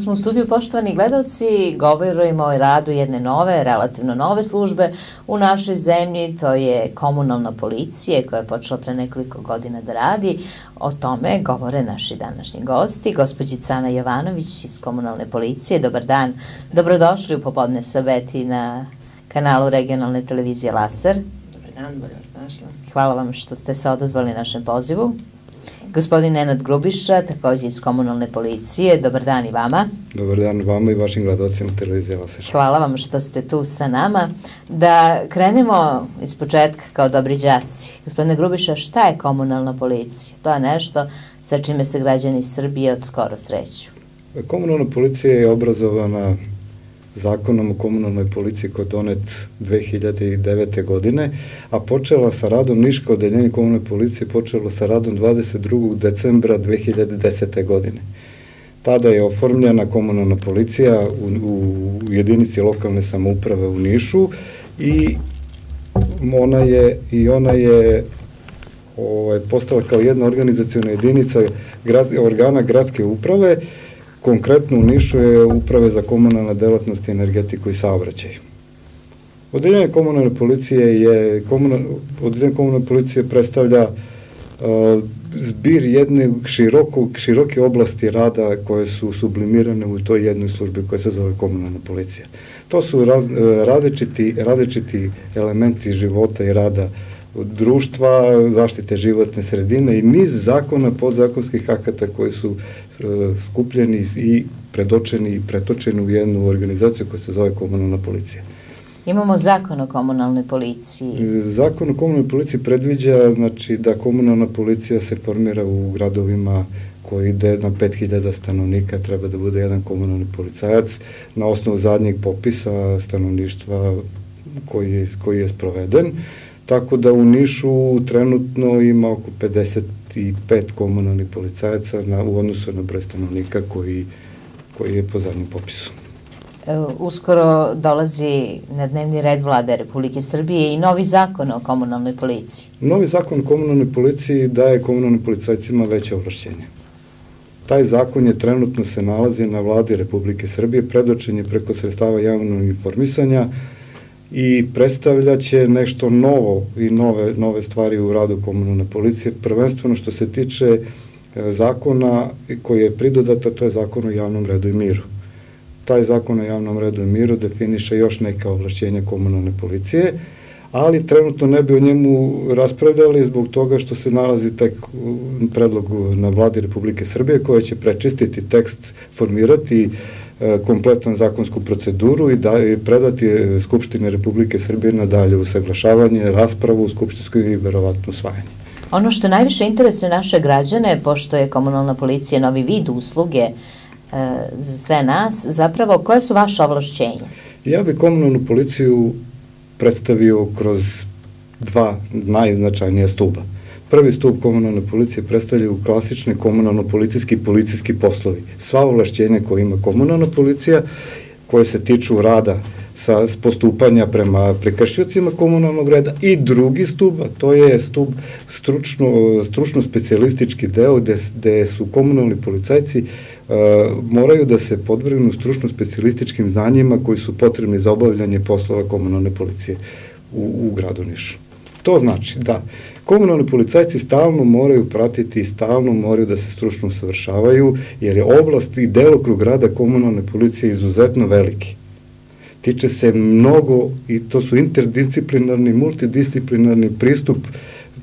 Smo u studiju, poštovani gledalci, govorimo o radu jedne nove, relativno nove službe u našoj zemlji, to je komunalna policija koja je počela pre nekoliko godina da radi. O tome govore naši današnji gosti, gospođica Ana Jovanović iz komunalne policije. Dobar dan, dobrodošli u Popodne sa Beti na kanalu regionalne televizije Laser. Dobar dan, bolje vas našla. Hvala vam što ste se odazvali našem pozivu. Gospodin Nenad Grubiša, takođe iz komunalne policije. Dobar dan i vama. Dobar dan vama i vašim gledocima televizije Laser. Hvala vam što ste tu sa nama. Da krenemo iz početka kao dobri džaci. Gospodine Grubiša, šta je komunalna policija? To je nešto sa čime se građani Srbije od skoro sreću. Komunalna policija je obrazovana zakonom o komunalnoj policiji koji je donet 2009. godine, a počela sa radom Niška odeljenje komunalne policije počelo sa radom 22. decembra 2010. godine. Tada je oformljena komunalna policija u, u jedinici lokalne samouprave u Nišu i ona je, i ona je ovaj, postala kao jedna organizacijona jedinica organa gradske uprave Konkretno u Nišu je uprave za komunalne delatnosti, energetiku i saobraćaj. Odeljenje komunalne policije je, komunal, odeljenje komunalne policije predstavlja uh, zbir jedne široke oblasti rada koje su sublimirane u toj jednoj službi koja se zove komunalna policija. To su raz, različiti, elementi života i rada društva, zaštite životne sredine i niz zakona, podzakonskih akata koji su E, skupljeni i predočeni i pretočeni u jednu organizaciju koja se zove komunalna policija. Imamo zakon o komunalnoj policiji. Zakon o komunalnoj policiji predviđa znači, da komunalna policija se formira u gradovima koji ide na 5000 stanovnika, treba da bude jedan komunalni policajac na osnovu zadnjeg popisa stanovništva koji je, koji je sproveden. Tako da u Nišu trenutno ima oko 50 25 komunalnih policajaca na, u odnosu na broj stanovnika koji, koji je po zadnjem popisu. E, uskoro dolazi na dnevni red vlade Republike Srbije i novi zakon o komunalnoj policiji. Novi zakon o komunalnoj policiji daje komunalnim policajcima veće ovlašćenje. Taj zakon je trenutno se nalazi na vladi Republike Srbije, predočen je preko sredstava javnog informisanja, i predstavljaće nešto novo i nove, nove stvari u radu komunalne policije, prvenstveno što se tiče e, zakona koji je pridodata, to je zakon o javnom redu i miru. Taj zakon o javnom redu i miru definiše još neka ovlašćenja komunalne policije, ali trenutno ne bi o njemu raspravljali zbog toga što se nalazi tek predlog na vladi Republike Srbije koja će prečistiti tekst, formirati uh, E, kompletan zakonsku proceduru i, da, i predati Skupštine Republike Srbije na dalje usaglašavanje, raspravu u Skupštinskoj i verovatno usvajanje. Ono što najviše interesuje naše građane, pošto je komunalna policija novi vid usluge e, za sve nas, zapravo koje su vaše ovlašćenja? Ja bih komunalnu policiju predstavio kroz dva najznačajnija stuba. Prvi stup komunalne policije predstavljaju klasične komunalno-policijski policijski poslovi. Sva ovlašćenja koje ima komunalna policija, koje se tiču rada sa postupanja prema prekršiocima komunalnog reda i drugi stub, a to je stub stručno, stručno specijalistički deo gde, gde su komunalni policajci uh, moraju da se podvrgnu stručno specijalističkim znanjima koji su potrebni za obavljanje poslova komunalne policije u, u gradu Nišu. To znači da komunalni policajci stalno moraju pratiti i stalno moraju da se stručno usavršavaju, jer je oblast i delokrug rada komunalne policije izuzetno veliki. Tiče se mnogo, i to su interdisciplinarni, multidisciplinarni pristup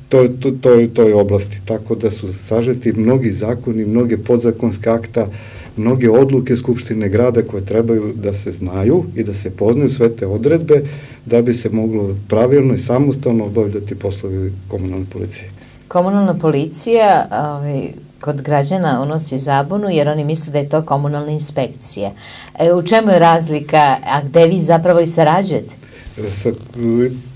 to, to, toj oblasti, tako da su sažeti mnogi zakoni, mnoge podzakonske akta, mnoge odluke Skupštine grada koje trebaju da se znaju i da se poznaju sve te odredbe da bi se moglo pravilno i samostalno obavljati poslovi komunalne policije. Komunalna policija ovaj, kod građana unosi zabunu jer oni misle da je to komunalna inspekcija. E, u čemu je razlika, a gde vi zapravo i sarađujete? Sa,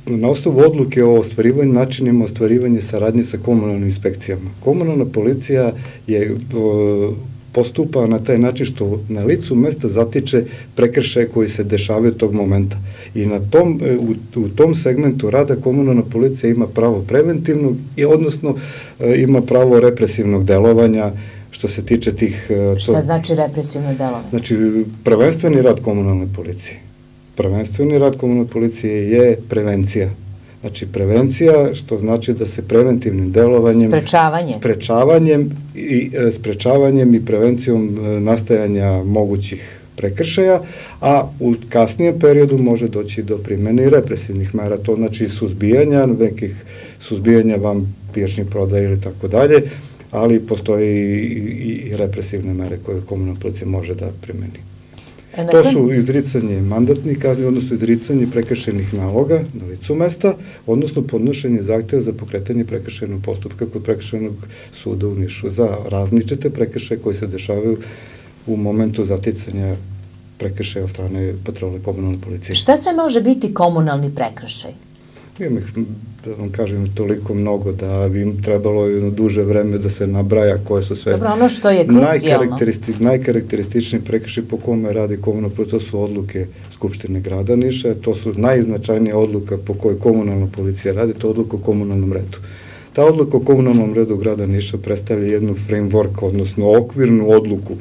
na osnovu odluke o ostvarivanju načinima ostvarivanja saradnje sa komunalnim inspekcijama. Komunalna policija je o, postupa na taj način što na licu mesta zatiče prekršaje koji se dešavaju tog momenta. I na tom, e, u, u tom segmentu rada komunalna policija ima pravo preventivnog i odnosno e, ima pravo represivnog delovanja što se tiče tih... E, Šta to, znači represivno delovanje? Znači, prvenstveni rad komunalne policije. Prvenstveni rad komunalne policije je prevencija Znači, prevencija, što znači da se preventivnim delovanjem... Sprečavanje. Sprečavanjem i, e, sprečavanjem i prevencijom e, nastajanja mogućih prekršaja, a u kasnijem periodu može doći do primene i represivnih mera, to znači suzbijanja, nekih suzbijanja vam pijačnih prodaja ili tako dalje, ali postoji i, i represivne mere koje komunalna policija može da primeni. E, to su izricanje mandatnih kazni, odnosno izricanje prekršenih naloga na licu mesta, odnosno podnošenje zahteva za pokretanje prekršenog postupka kod prekršenog suda u Nišu za različite prekršaje koji se dešavaju u momentu zaticanja prekršaja od strane patrole komunalne policije. Šta se može biti komunalni prekršaj? Imam ih, da vam kažem, toliko mnogo da bi im trebalo jedno duže vreme da se nabraja koje su sve... Dobro, ono što je. Najkarakteristi, najkarakterističniji prekrši po kome radi komunalno, to su odluke Skupštine grada Niša, to su najznačajnije odluka po kojoj komunalna policija radi, to je odluka o komunalnom redu. Ta odluka o komunalnom redu grada Niša predstavlja jednu framework, odnosno okvirnu odluku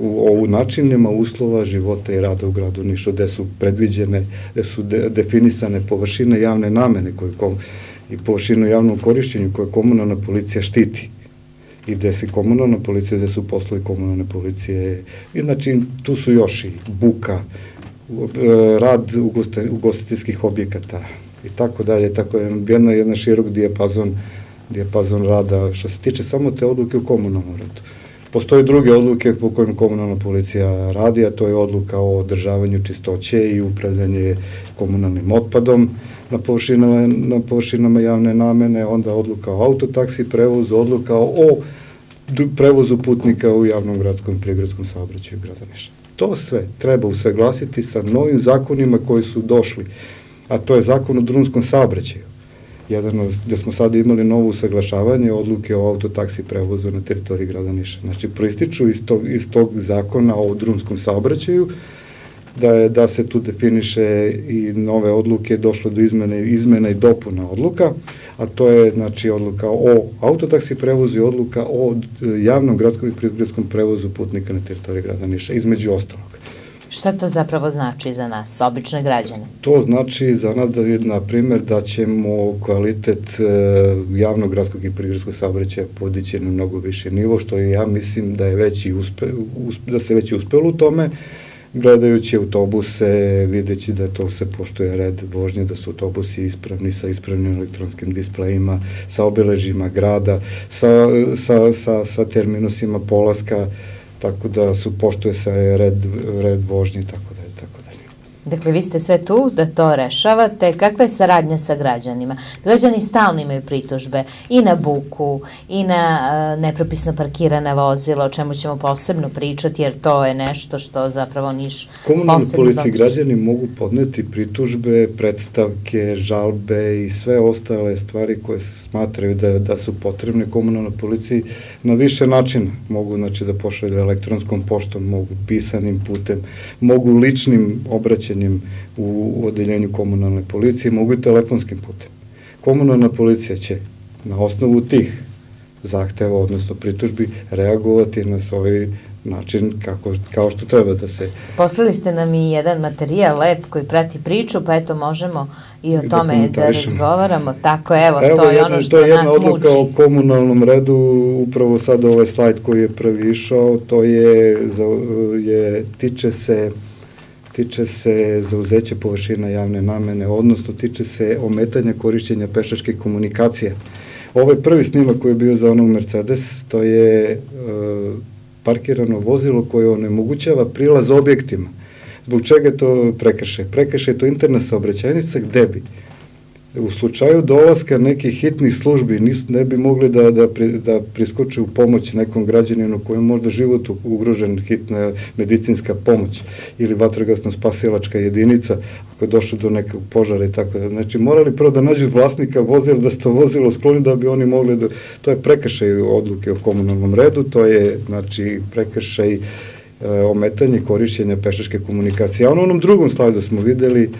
o načinima uslova života i rada u gradu Nišu, gde su predviđene, gde su de, definisane površine javne namene koje i površinu javnom korišćenju koje komunalna policija štiti i gde se komunalna policija, gde su poslovi komunalne policije. Znači, tu su još i buka, rad ugostiteljskih objekata i tako dalje, tako je jedna širok dijapazon dijapazon rada što se tiče samo te odluke u komunalnom radu. Postoje druge odluke po kojim komunalna policija radi, a to je odluka o održavanju čistoće i upravljanje komunalnim otpadom na površinama, na površinama javne namene, onda odluka o autotaksi prevozu, odluka o prevozu putnika u javnom gradskom i prigradskom saobraćaju grada Niša. To sve treba usaglasiti sa novim zakonima koji su došli, a to je zakon o drumskom saobraćaju jedan od, gde smo sada imali novo usaglašavanje odluke o autotaksi prevozu na teritoriji grada Niša. Znači, proističu iz tog, iz tog zakona o drumskom saobraćaju, da, je, da se tu definiše i nove odluke, došlo do izmene, izmena i dopuna odluka, a to je znači odluka o autotaksi prevozu i odluka o javnom gradskom i prigradskom prevozu putnika na teritoriji grada Niša, između ostalog. Šta to zapravo znači za nas, obične građane? To znači za nas, da, na primer, da ćemo kvalitet e, javnog gradskog i prigradskog saobraćaja podići na mnogo više nivo, što je, ja mislim da je već uspe, uspe, da se već i uspelo u tome, gledajući autobuse, videći da to se poštoje red vožnje, da su autobusi ispravni sa ispravnim elektronskim displejima, sa obeležima grada, sa, sa, sa, sa terminusima polaska, tako da su poštuje se red, red vožnje i tako dalje. Dakle, vi ste sve tu da to rešavate. Kakva je saradnja sa građanima? Građani stalno imaju pritužbe i na buku, i na uh, nepropisno parkirane vozila, o čemu ćemo posebno pričati, jer to je nešto što zapravo Niš Komunalne policije građani mogu podneti pritužbe, predstavke, žalbe i sve ostale stvari koje smatraju da, da su potrebne komunalnoj policiji na više načina. Mogu znači, da pošalju elektronskom poštom, mogu pisanim putem, mogu ličnim obraćanjem u odeljenju komunalne policije, mogu i telefonskim putem. Komunalna policija će na osnovu tih zahteva, odnosno pritužbi, reagovati na svoj način kako, kao što treba da se... Poslali ste nam i jedan materijal lep koji prati priču, pa eto možemo i o da tome da razgovaramo. Tako, evo, evo to je ono što nas muči. To je jedna odluka o komunalnom redu, upravo sad ovaj slajd koji je prvi išao, to je, je tiče se tiče se zauzeće površina javne namene, odnosno tiče se ometanja korišćenja pešačke komunikacije. Ovaj prvi snimak koji je bio za onog Mercedes, to je e, parkirano vozilo koje onemogućava prilaz objektima. Zbog čega je to prekrše? Prekrše je to interna saobraćajnica gde bi u slučaju dolaska nekih hitnih službi nis, ne bi mogli da, da, pri, da priskoče u pomoć nekom građaninu kojem možda život ugrožen hitna medicinska pomoć ili vatrogasno spasilačka jedinica ako je došlo do nekog požara i tako da. Znači morali prvo da nađu vlasnika vozila da se to vozilo skloni da bi oni mogli da to je prekršaj odluke o komunalnom redu, to je znači prekršaj e, ometanje korišćenja pešačke komunikacije. A ono onom drugom slajdu smo videli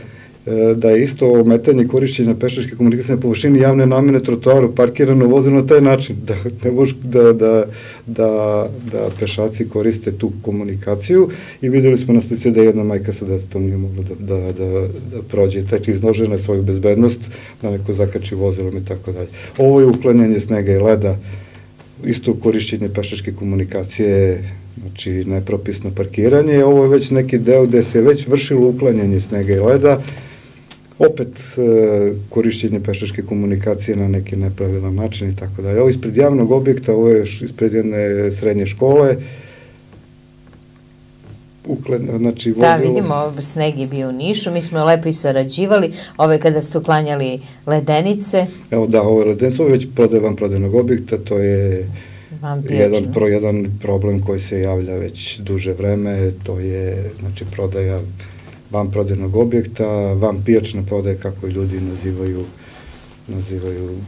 da je isto ometanje korišćenja pešačke komunikacije na površini javne namene trotoaru parkirano vozilo na taj način, da, ne može, da, da, da, da pešaci koriste tu komunikaciju i videli smo na slici da jedna majka sa detetom nije mogla da, da, da, da prođe, znači izložena svoju bezbednost, da neko zakači vozilom i tako dalje. Ovo je uklanjanje snega i leda, isto korišćenje pešačke komunikacije, znači nepropisno parkiranje, ovo je već neki deo gde se već vršilo uklanjanje snega i leda, opet e, korišćenje pešačke komunikacije na neki nepravilan način i tako dalje. Ovo ispred javnog objekta, ovo je ispred jedne srednje škole, znači da, vozilo... Da, vidimo, sneg je bio u Nišu, mi smo lepo i sarađivali, ove kada ste uklanjali ledenice. Evo da, ovo je ledenice, ovo je već prodaj van prodajnog objekta, to je jedan, pro, jedan problem koji se javlja već duže vreme, to je znači prodaja van prodajnog objekta, van pijačna prodaje, kako ljudi nazivaju nazivaju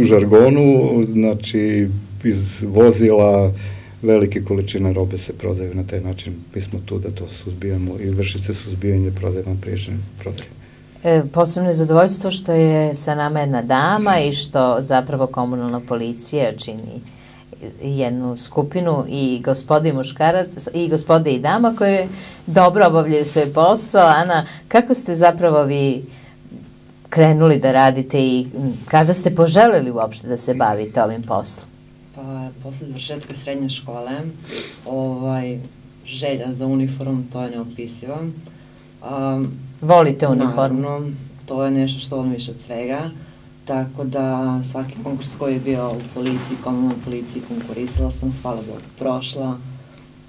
u žargonu, znači iz vozila velike količine robe se prodaju na taj način. Mi smo tu da to suzbijamo i vrši se suzbijanje prodaje van prijačne prodaje. E, posebno je zadovoljstvo što je sa nama jedna dama i što zapravo komunalna policija čini jednu skupinu i gospodi muškarac i gospode i dama koje dobro obavljaju svoj posao. Ana, kako ste zapravo vi krenuli da radite i kada ste poželeli uopšte da se bavite ovim poslom? Pa, posle završetka srednje škole, ovaj, želja za uniformom, to je neopisiva. Um, Volite uniformu? Naravno, to je nešto što volim više od svega. Tako da svaki konkurs koji je bio u policiji, komunalnoj policiji, konkurisala sam, hvala Bogu, prošla.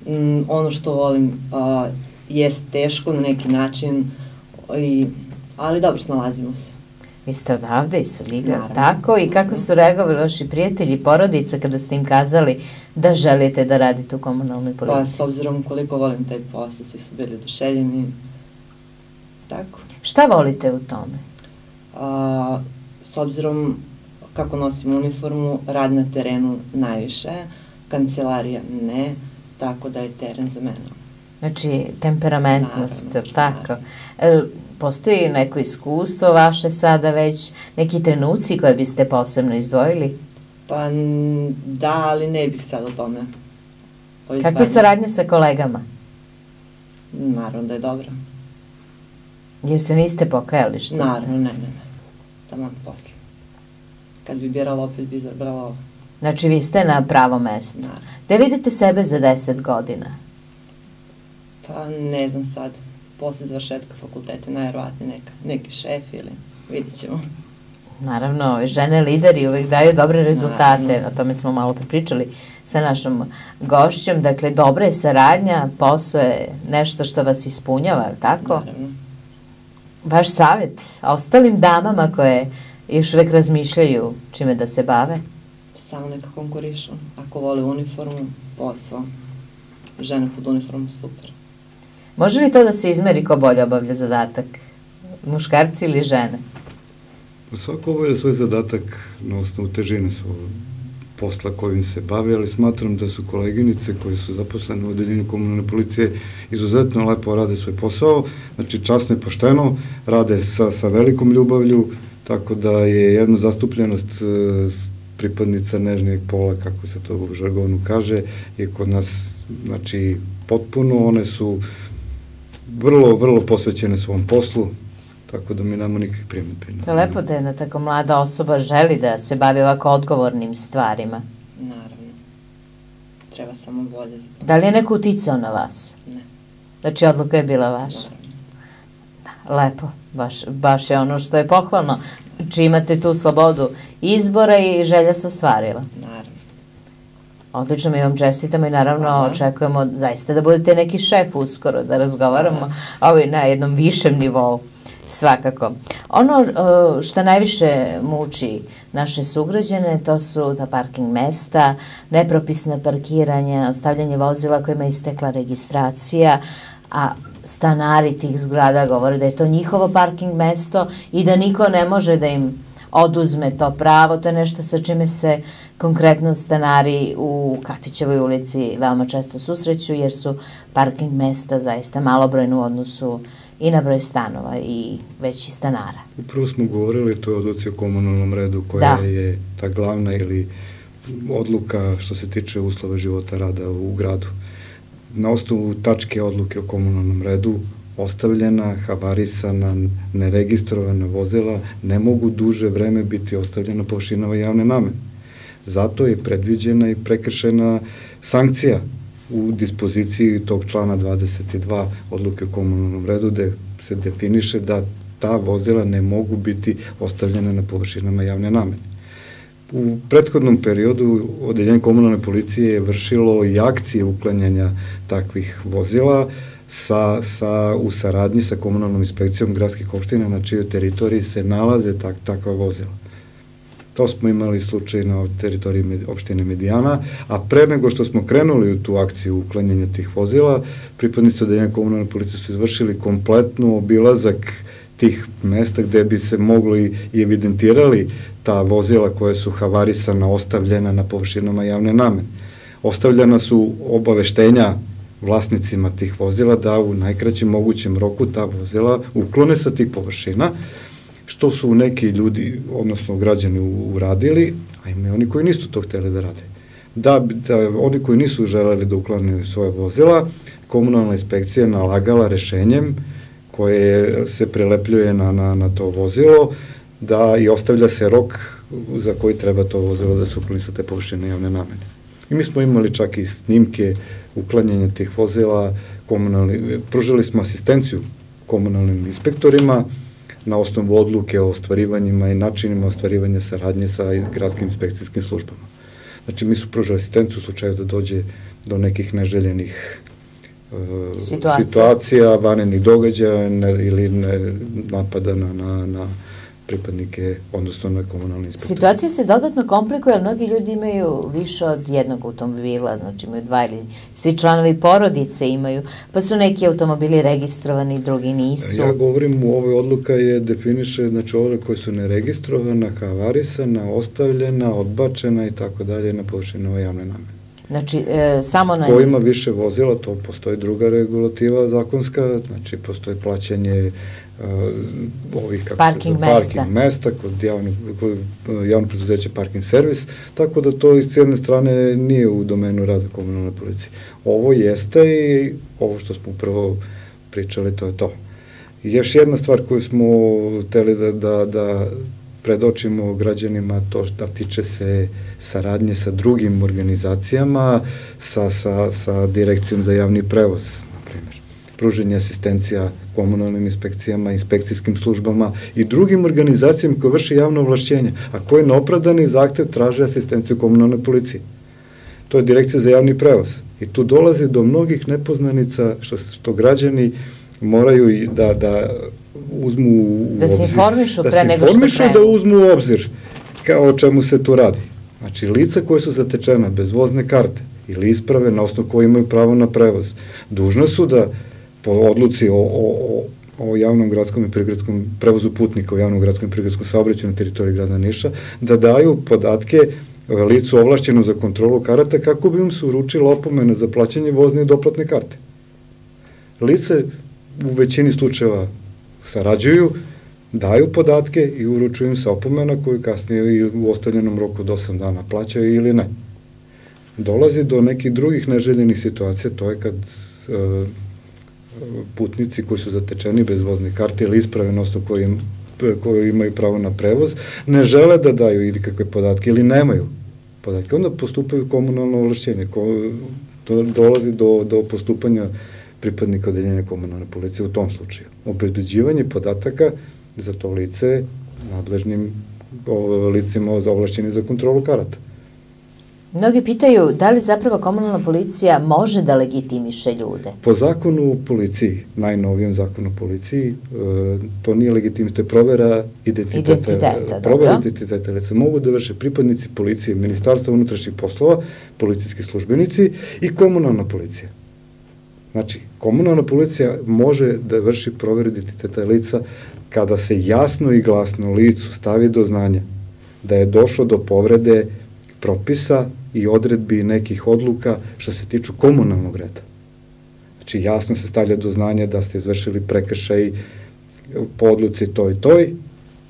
Mm, ono što volim uh, jest teško na neki način, i, ali dobro snalazimo se. Vi ste odavde iz Svrljiga, tako? I kako su reagovali vaši prijatelji porodica kada ste im kazali da želite da radite u komunalnoj policiji? Pa, s obzirom koliko volim taj posao, svi su bili oduševljeni. Tako. Šta volite u tome? A, s obzirom kako nosim uniformu, rad na terenu najviše, kancelarija ne, tako da je teren za mene. Znači, temperamentnost, naravno, tako. Naravno. E, postoji neko iskustvo vaše sada već, neki trenuci koje biste posebno izdvojili? Pa da, ali ne bih sad o tome. O Kakve saradnje sa kolegama? Naravno da je dobra. Jer se niste pokajali što Naravno, ste? ne, ne, ne. Taman posle. Kad bi birala, opet bi izabrala ovo. Znači, vi ste na pravo mesto. Naravno. Da vidite sebe za deset godina? Pa, ne znam sad. Posle završetka fakulteta, najverovatnije neka, neki šef ili vidit ćemo. Naravno, žene lideri uvek daju dobre rezultate, Naravno. o tome smo malo pričali sa našom gošćom, dakle, dobra je saradnja, posao je nešto što vas ispunjava, tako? Naravno. Vaš savet ostalim damama koje još uvek razmišljaju čime da se bave? Samo neka konkurišu. Ako vole uniformu, posao. Žene pod uniformom, super. Može li to da se izmeri ko bolje obavlja zadatak? Muškarci ili žene? Svako obavlja svoj zadatak na osnovu težine svog posla kojim se bavi, ali smatram da su koleginice koje su zaposlene u odeljenju komunalne policije izuzetno lepo rade svoj posao, znači časno i pošteno, rade sa, sa velikom ljubavlju, tako da je jedna zastupljenost e, pripadnica nežnijeg pola, kako se to u žargonu kaže, je kod nas, znači, potpuno, one su vrlo, vrlo posvećene svom poslu, tako da mi namo nikakvih primjedbi. To je lepo da jedna tako mlada osoba želi da se bavi ovako odgovornim stvarima. Naravno. Treba samo volje za to. Da li je neko uticao na vas? Ne. Znači, odluka je bila vaša? Da, lepo. Baš, baš je ono što je pohvalno. Znači, imate tu slobodu izbora i želja se ostvarila. Naravno. Odlično, mi vam čestitamo i naravno Aha. očekujemo zaista da budete neki šef uskoro, da razgovaramo ovaj, na jednom višem nivou. Svakako. Ono uh, što najviše muči naše sugrađane, to su ta parking mesta, nepropisna parkiranja, stavljanje vozila kojima je istekla registracija, a stanari tih zgrada govore da je to njihovo parking mesto i da niko ne može da im oduzme to pravo. To je nešto sa čime se konkretno stanari u Katićevoj ulici veoma često susreću jer su parking mesta zaista malobrojno u odnosu i na broj stanova i veći stanara. Upravo smo govorili to je odluci o komunalnom redu koja da. je ta glavna ili odluka što se tiče uslova života rada u gradu. Na osnovu tačke odluke o komunalnom redu ostavljena, havarisana, neregistrovana vozila ne mogu duže vreme biti ostavljena površinama javne namene. Zato je predviđena i prekršena sankcija u dispoziciji tog člana 22 odluke o komunalnom redu gde se definiše da ta vozila ne mogu biti ostavljena na površinama javne namene. U prethodnom periodu Odeljenje komunalne policije je vršilo i akcije uklanjanja takvih vozila sa, sa, u saradnji sa komunalnom inspekcijom gradskih opština na čijoj teritoriji se nalaze tak, takva vozila. To smo imali slučaj na teritoriji opštine Medijana, a pre nego što smo krenuli u tu akciju uklanjanja tih vozila, pripadnici odeljenja komunalne policije su izvršili kompletnu obilazak tih mesta gde bi se mogli i evidentirali ta vozila koje su havarisana, ostavljena na površinama javne namene. Ostavljena su obaveštenja vlasnicima tih vozila da u najkraćem mogućem roku ta vozila uklone sa tih površina, što su neki ljudi, odnosno građani uradili, a ima oni koji nisu to hteli da rade. Da, da oni koji nisu želeli da uklanjaju svoje vozila, komunalna inspekcija nalagala rešenjem koje se prelepljuje na, na, na to vozilo, da i ostavlja se rok za koji treba to vozilo da se ukloni sa te površine javne namene. I mi smo imali čak i snimke uklanjanja tih vozila, komunalni, pružili smo asistenciju komunalnim inspektorima, na osnovu odluke o ostvarivanjima i načinima ostvarivanja saradnje sa gradskim inspekcijskim službama. Znači, mi su pružali asistenciju u slučaju da dođe do nekih neželjenih uh, situacija, situacija vanenih događaja ili ne, napada na, na, na pripadnike, odnosno na komunalne inspektore. Situacija se dodatno komplikuje, jer mnogi ljudi imaju više od jednog automobila, znači imaju dva ili svi članovi porodice imaju, pa su neki automobili registrovani, drugi nisu. Ja govorim, u ovoj odluka je definiše, znači ovde koje su neregistrovana, havarisana, ostavljena, odbačena i tako dalje na površinu javne namene. Znači, e, samo na... Ko ima više vozila, to postoji druga regulativa zakonska, znači postoji plaćanje uh, ovih kako parking se zove, parking mesta kod javno, kod uh, javno preduzeće parking servis, tako da to iz jedne strane nije u domenu rada komunalne policije. Ovo jeste i ovo što smo prvo pričali, to je to. Još jedna stvar koju smo hteli da, da, da predočimo građanima to da tiče se saradnje sa drugim organizacijama, sa, sa, sa direkcijom za javni prevoz, na primjer. Pruženje asistencija komunalnim inspekcijama, inspekcijskim službama i drugim organizacijama koje vrše javno ovlašćenje, a koje na opravdani zahtev traže asistenciju komunalne policije. To je direkcija za javni prevoz. I tu dolazi do mnogih nepoznanica što, što građani moraju da, da uzmu u da se informišu da pre nego što krenu. Da uzmu u obzir kao o čemu se tu radi. Znači, lica koje su zatečena bez vozne karte ili isprave na osnovu koje imaju pravo na prevoz, dužna su da po odluci o, o, o, o javnom gradskom i prigradskom prevozu putnika u javnom gradskom i prigradskom saobraćaju na teritoriji grada Niša, da daju podatke licu ovlašćenom za kontrolu karata kako bi im se uručila opomena za plaćanje vozne i doplatne karte. Lice u većini slučajeva sarađuju, daju podatke i uručuju im se opomena koju kasnije u ostavljenom roku od 8 dana plaćaju ili ne. Dolazi do nekih drugih neželjenih situacija, to je kad e, putnici koji su zatečeni bez vozne karte ili isprave na osnovu koji, koji imaju pravo na prevoz, ne žele da daju ili kakve podatke ili nemaju podatke. Onda postupaju komunalno ovlašćenje. Ko, to dolazi do, do postupanja pripadnika odeljenja komunalne policije u tom slučaju. Obezbeđivanje podataka za to lice nadležnim licima za ovlašćenje za kontrolu karata. Mnogi pitaju da li zapravo komunalna policija može da legitimiše ljude? Po zakonu o policiji, najnovijem zakonu o policiji, e, to nije legitimiš, to je provera identiteta. Identiteta, provera dobro. identiteta lica mogu da vrše pripadnici policije, ministarstva unutrašnjih poslova, policijski službenici i komunalna policija. Znači, komunalna policija može da vrši proveru identiteta lica kada se jasno i glasno licu stavi do znanja da je došlo do povrede propisa i odredbi nekih odluka što se tiču komunalnog reda. Znači, jasno se stavlja do znanja da ste izvršili prekršaj po odluci toj toj,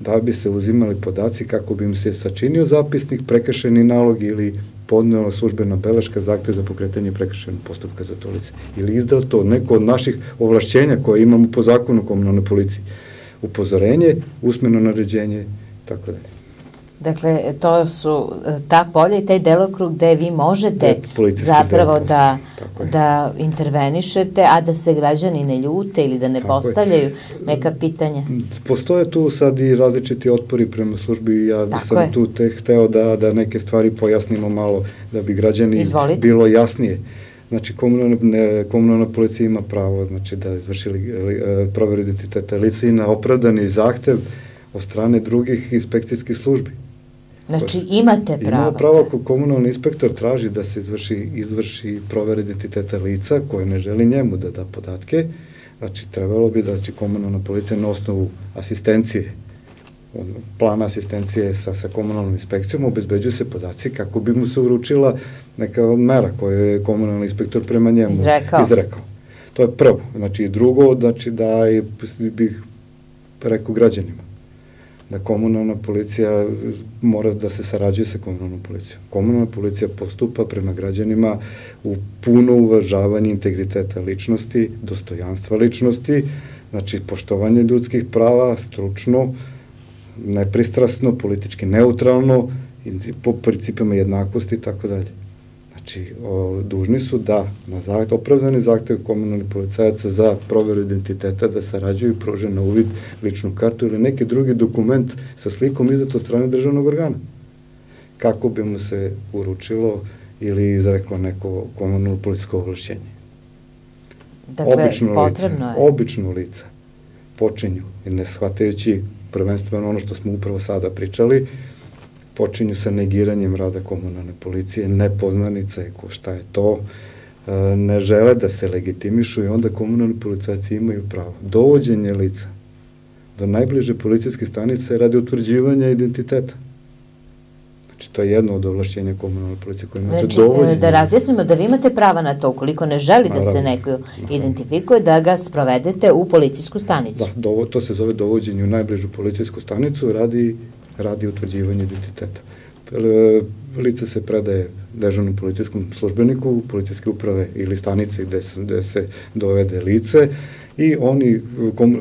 da bi se uzimali podaci kako bi im se sačinio zapisnik, prekršeni nalog ili podnela službena beleška zahtev za pokretanje prekršajnog postupka za to lice. Ili izdao to neko od naših ovlašćenja koje imamo po zakonu o komunalnoj policiji. Upozorenje, usmeno naređenje, tako dalje. Dakle, to su e, ta polja i taj delokrug gde vi možete policijski zapravo da, je. da intervenišete, a da se građani ne ljute ili da ne Tako je. postavljaju neka pitanja. Postoje tu sad i različiti otpori prema službi ja Tako sam je. tu te hteo da, da neke stvari pojasnimo malo, da bi građani Izvolite. bilo jasnije. Znači, komunalna, komunalna policija ima pravo znači, da izvrši li, li, e, proveru identiteta lica i na opravdani zahtev od strane drugih inspekcijskih službi. Znači, imate pravo. Imamo pravo ako komunalni inspektor traži da se izvrši, izvrši provera identiteta lica koje ne želi njemu da da podatke, znači trebalo bi da znači, komunalna policija na osnovu asistencije plana asistencije sa, sa komunalnom inspekcijom obezbeđuju se podaci kako bi mu se uručila neka mera koje je komunalni inspektor prema njemu Izrekao. izrekao. To je prvo. Znači, drugo, znači da i bih rekao građanima da komunalna policija mora da se sarađuje sa komunalnom policijom. Komunalna policija postupa prema građanima u puno uvažavanje integriteta ličnosti, dostojanstva ličnosti, znači poštovanje ljudskih prava, stručno, nepristrasno, politički neutralno, po principima jednakosti i tako dalje. Znači, o, dužni su da na zahtev, opravdani zahtev komunalnih policajaca za proveru identiteta da sarađuju i pruže na uvid ličnu kartu ili neki drugi dokument sa slikom izdat od strane državnog organa. Kako bi mu se uručilo ili izreklo neko komunalno policijsko ovlašćenje. Dakle, obično potrebno lice, je. obično lice počinju, ne shvatajući prvenstveno ono što smo upravo sada pričali, počinju sa negiranjem rada komunalne policije, nepoznanice, ko šta je to, e, ne žele da se legitimišu i onda komunalni policajci imaju pravo. Dovođenje lica do najbliže policijske stanice radi utvrđivanja identiteta. Znači, to je jedno od ovlašćenja komunalne policije koje imate Znači, dovođenje. da razjasnimo da vi imate prava na to, ukoliko ne želi da se Naravno. neko identifikuje, da ga sprovedete u policijsku stanicu. Da, dovo, to se zove dovođenje u najbližu policijsku stanicu radi, radi utvrđivanja identiteta. Lice se predaje dežavnom policijskom službeniku, policijske uprave ili stanice gde se, gde se dovede lice i oni, kom,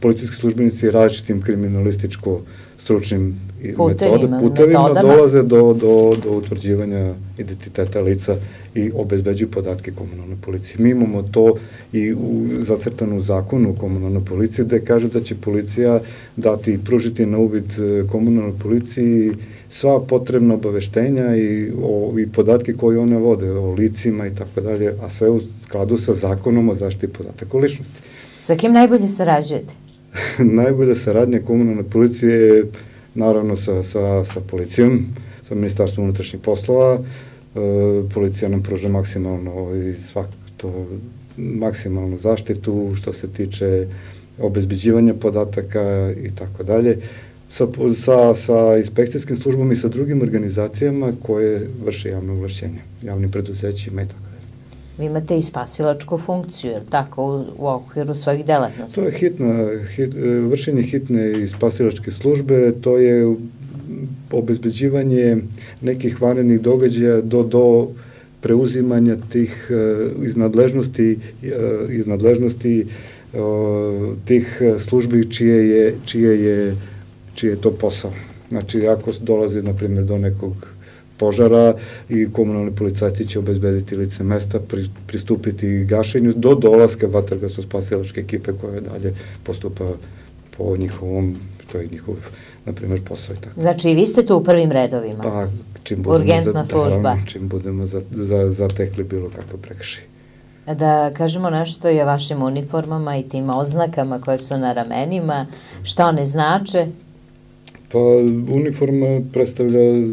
policijski službenici različitim kriminalističko stručnim Putevima, metoda, putevima metodama. dolaze do, do, do utvrđivanja identiteta lica i obezbeđuju podatke komunalne policije. Mi imamo to i u, zacrtano u zakonu o komunalnoj policiji gde kaže da će policija dati i pružiti na uvid e, komunalnoj policiji sva potrebna obaveštenja i, o, i podatke koje one vode o licima i tako dalje, a sve u skladu sa zakonom o zaštiti podataka o ličnosti. Sa kim najbolje sarađujete? Najbolja saradnja komunalne policije je naravno sa, sa, sa policijom, sa ministarstvom unutrašnjih poslova. E, policija nam pruža maksimalno i svak to maksimalnu zaštitu što se tiče obezbeđivanja podataka i tako dalje sa, sa, sa inspekcijskim službama i sa drugim organizacijama koje vrše javne ovlašćenja, javnim preduzećima i tako. Vi imate i spasilačku funkciju, jer tako, u, u okviru svojih delatnosti. To je hitna, hit, vršenje hitne i spasilačke službe, to je obezbeđivanje nekih vanrednih događaja do, do preuzimanja tih uh, iz nadležnosti, uh, iz nadležnosti tih službi čije je, čije je, čije je to posao. Znači, ako dolazi, na primjer, do nekog požara i komunalni policajci će obezbediti lice mesta, pri, pristupiti gašenju do dolaska vatrgasno spasilačke ekipe koja dalje postupa po njihovom to je njihov, na primjer, posao i tako. Znači i vi ste tu u prvim redovima? Pa, čim budemo, Urgentna za, služba. Da, čim budemo za, za, zatekli bilo kakav prekršaj. Da kažemo nešto i o vašim uniformama i tim oznakama koje su na ramenima, šta one znače? Pa uniforma predstavlja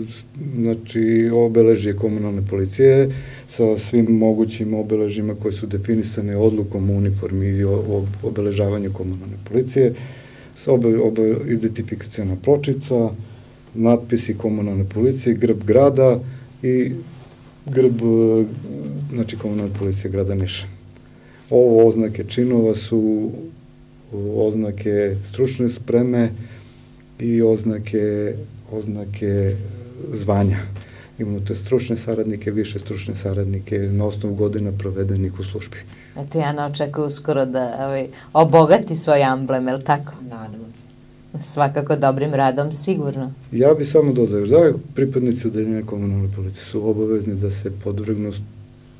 znači, obeležje komunalne policije sa svim mogućim obeležima koje su definisane odlukom o uniformi i o, obeležavanju komunalne policije, sa obe, obe identifikacijona pločica, natpisi komunalne policije, grb grada i grb znači komunalne policije grada Niša. Ovo oznake činova su oznake stručne spreme, i oznake, oznake zvanja. Imamo te stručne saradnike, više stručne saradnike na osnovu godina provedenih u službi. Eto, ja očekuju uskoro da ovaj, obogati svoj amblem, je li tako? Nadamo se. Svakako dobrim radom, sigurno. Ja bi samo dodao, da pripadnici odeljenja komunalne policije su obavezni da se podvrgnu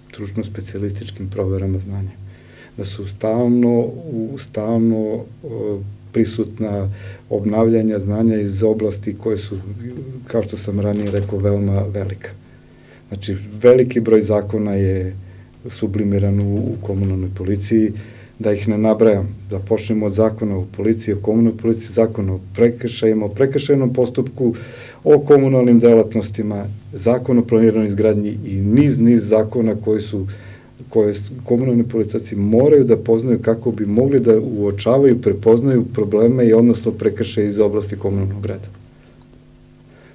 stručno specialističkim proverama znanja. Da su stalno, u, stalno prisutna obnavljanja znanja iz oblasti koje su, kao što sam ranije rekao, veoma velika. Znači, veliki broj zakona je sublimiran u, u komunalnoj policiji, da ih ne nabrajam, da počnemo od zakona o policiji, o komunalnoj policiji, zakona o prekršajima, o prekršajnom postupku, o komunalnim delatnostima, zakon o planiranoj izgradnji i niz, niz zakona koji su uh, koje komunalni policajci moraju da poznaju kako bi mogli da uočavaju, prepoznaju probleme i odnosno prekrše iz oblasti komunalnog reda.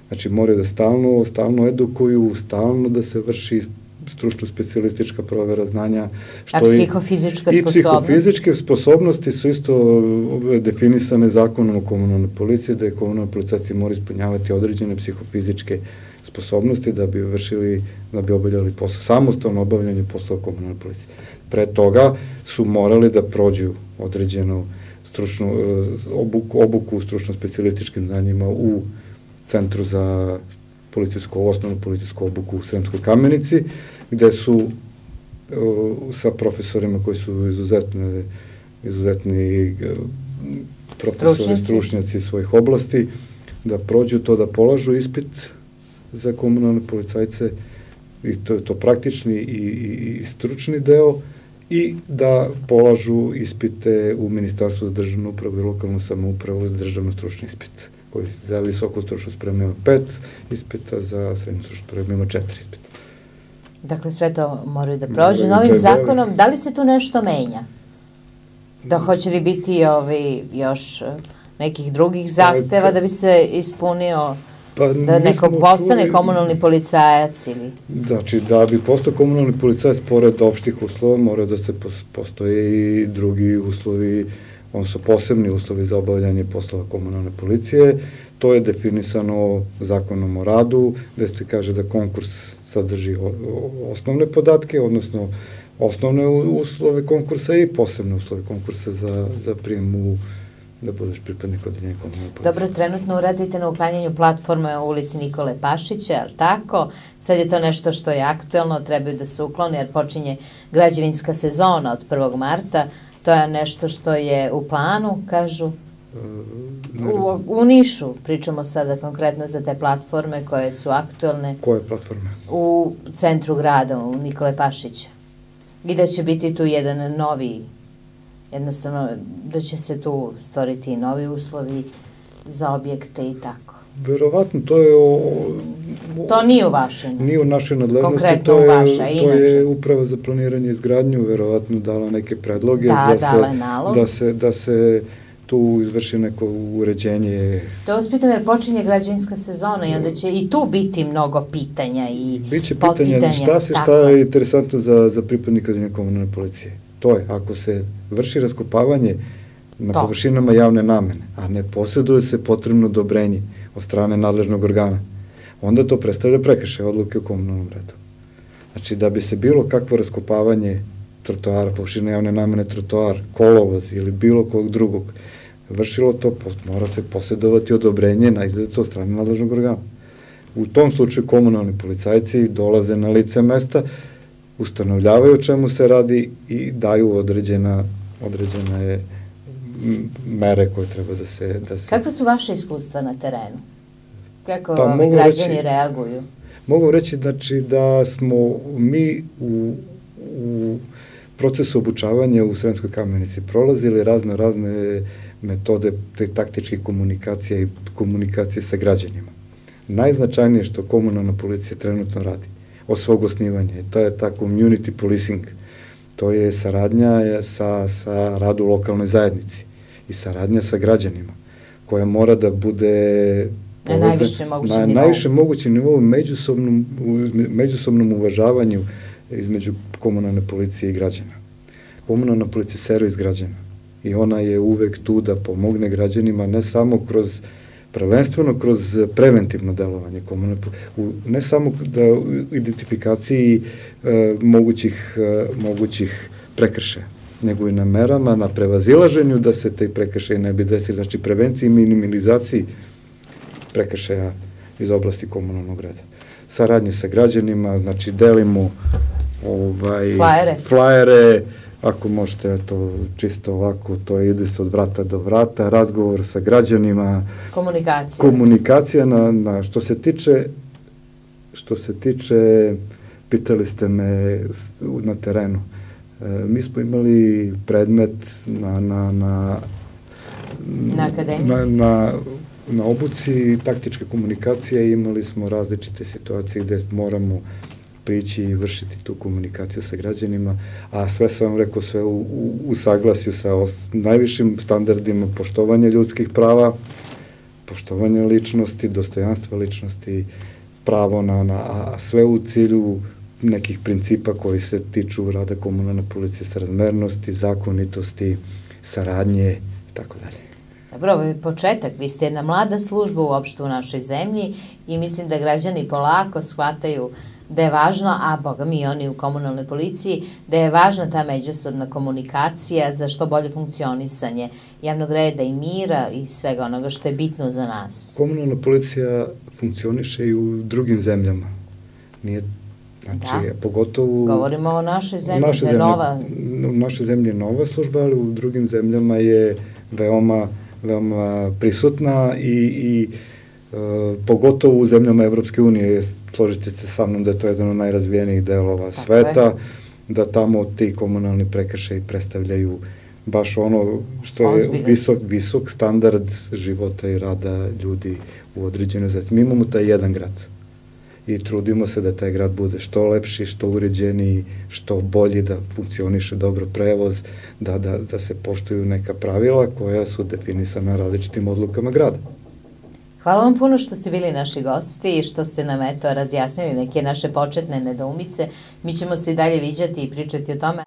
Znači moraju da stalno, stalno edukuju, stalno da se vrši stručno specialistička provera znanja. Što A psihofizička i, sposobnost? I psihofizičke sposobnosti su isto definisane zakonom o komunalnoj policiji, da je komunalni policajci mora ispunjavati određene psihofizičke sposobnosti da bi vršili, da bi obavljali posao, samostalno obavljanje poslova komunalne policije. Pre toga su morali da prođu određenu stručnu, eh, obuku, obuku u stručno-specialističkim znanjima u Centru za policijsku, osnovnu policijsku obuku u Sremskoj kamenici, gde su uh, sa profesorima koji su izuzetne, izuzetni uh, profesori, stručnjaci. stručnjaci svojih oblasti, da prođu to, da polažu ispit za komunalne policajce i to je to praktični i, i, i stručni deo i da polažu ispite u Ministarstvu za državnu upravu i lokalnu samoupravu za državno stručni ispit koji za visoku stručnu spremu ima pet ispita, za srednju stručnu spremu ima četiri ispita. Dakle, sve to moraju da prođe. Novim zakonom, da li se tu nešto menja? Da hoće li biti ovi još nekih drugih pa, zahteva da bi se ispunio Pa, da neko postane čuli, komunalni policajac ili... Znači, da bi postao komunalni policajac, pored opštih uslova, mora da se postoje i drugi uslovi, on su posebni uslovi za obavljanje poslova komunalne policije. To je definisano zakonom o radu, gde se kaže da konkurs sadrži osnovne podatke, odnosno osnovne uslove konkursa i posebne uslove konkursa za, za prijem u da budeš pripadnik odeljenja komunalne policije. Dobro, trenutno uradite na uklanjanju platforme u ulici Nikole Pašića, ali tako? Sad je to nešto što je aktuelno, trebaju da se uklone jer počinje građevinska sezona od 1. marta. To je nešto što je u planu, kažu. Uh, u, u Nišu, pričamo sada konkretno za te platforme koje su aktuelne. Koje platforme? U centru grada, u Nikole Pašića. I da će biti tu jedan novi jednostavno da će se tu stvoriti novi uslovi za objekte i tako. Verovatno, to je o, o, To nije u vašem. Nije u našoj nadležnosti, Konkretno to je, vaša, to inače. je uprava za planiranje i izgradnju verovatno dala neke predloge da, da, se, nalog. da se da se tu izvrši neko uređenje. To vas pitam jer počinje građevinska sezona i onda će i tu biti mnogo pitanja i Biće pitanja, šta se, šta je interesantno za, za pripadnika komunalne policije to je, ako se vrši raskopavanje na to. površinama javne namene, a ne posjeduje se potrebno odobrenje od strane nadležnog organa, onda to predstavlja prekršaj odluke o komunalnom redu. Znači, da bi se bilo kakvo raskopavanje trotoara, površine javne namene trotoar, kolovoz ili bilo kog drugog, vršilo to, mora se posjedovati odobrenje na izgledato od strane nadležnog organa. U tom slučaju komunalni policajci dolaze na lice mesta, ustanovljavaju o čemu se radi i daju određena, određena je mere koje treba da se... Da se... Kakva su vaše iskustva na terenu? Kako pa, ovi građani reći, reaguju? Mogu reći znači, da smo mi u, u procesu obučavanja u Sremskoj kamenici prolazili razne, razne metode te taktičke komunikacije i komunikacije sa građanima. Najznačajnije što komunalna policija trenutno radi od svog osnivanja, to je ta community policing, to je saradnja sa, sa radu lokalnoj zajednici i saradnja sa građanima, koja mora da bude na najvišem mogućem na nivou. najvišem mogućem nivou međusobnom, međusobnom uvažavanju između komunalne policije i građana. Komunalna policija je servis građana i ona je uvek tu da pomogne građanima ne samo kroz prvenstveno kroz preventivno delovanje komunalne u, ne samo da u identifikaciji e, mogućih, e, mogućih prekršaja, nego i na merama, na prevazilaženju da se te prekršaje ne bi desili, znači prevenciji i minimalizaciji prekršaja iz oblasti komunalnog reda. Saradnje sa građanima, znači delimo ovaj, flajere, flajere ako možete to čisto ovako, to ide se od vrata do vrata, razgovor sa građanima. Komunikacija. Komunikacija na, na što se tiče što se tiče pitali ste me na terenu. E, mi smo imali predmet na na na na akademiji na, na na obuci taktičke komunikacije imali smo različite situacije gde moramo prići i vršiti tu komunikaciju sa građanima, a sve sam vam rekao, sve u, u, u saglasju sa os, najvišim standardima poštovanja ljudskih prava, poštovanja ličnosti, dostojanstva ličnosti, pravo na, na a sve u cilju nekih principa koji se tiču rada komunalne policije sa razmernosti, zakonitosti, saradnje i tako dalje. Dobro, ovo je početak. Vi ste jedna mlada služba uopšte u našoj zemlji i mislim da građani polako shvataju uh, da je važno, a boga mi oni u komunalnoj policiji, da je važna ta međusobna komunikacija za što bolje funkcionisanje javnog reda i mira i svega onoga što je bitno za nas. Komunalna policija funkcioniše i u drugim zemljama. Nije Znači, da. pogotovo... Govorimo o našoj zemlji, naše zemlje, nova... U našoj zemlji je nova služba, ali u drugim zemljama je veoma, veoma prisutna i, i e, pogotovo u zemljama Evropske unije složite se sa mnom da je to jedan od najrazvijenijih delova Tako sveta, je. da tamo ti komunalni prekršaj predstavljaju baš ono što je visok, visok standard života i rada ljudi u određenoj zajednici. Mi imamo taj jedan grad i trudimo se da taj grad bude što lepši, što uređeniji, što bolji, da funkcioniše dobro prevoz, da, da, da se poštuju neka pravila koja su definisana različitim odlukama grada. Hvala vam puno što ste bili naši gosti i što ste nam eto razjasnili neke naše početne nedoumice. Mi ćemo se i dalje viđati i pričati o tome.